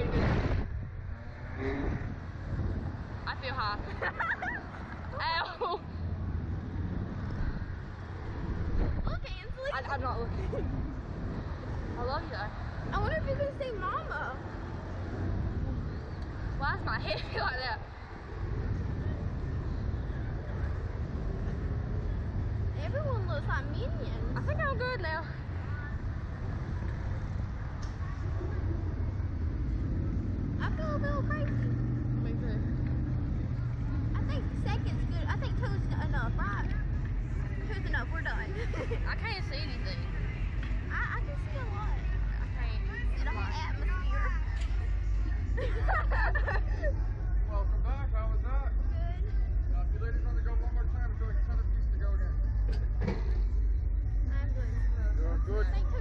I feel hot. Ow! Look, Ansley. I, am not looking. I love you though. I wonder if you can say mama. Why does my head like that? Everyone looks like minions. I think I little crazy. Me too. I think second's good. I think two's enough, right? Two's enough. We're done. I can't see anything. I, I can see a lot. I can't. See the whole atmosphere. Welcome back. How was that? good. Now, if you ladies want to go one more time, it's like a ton of pieces to go again. I'm smooth. Doing good. I think two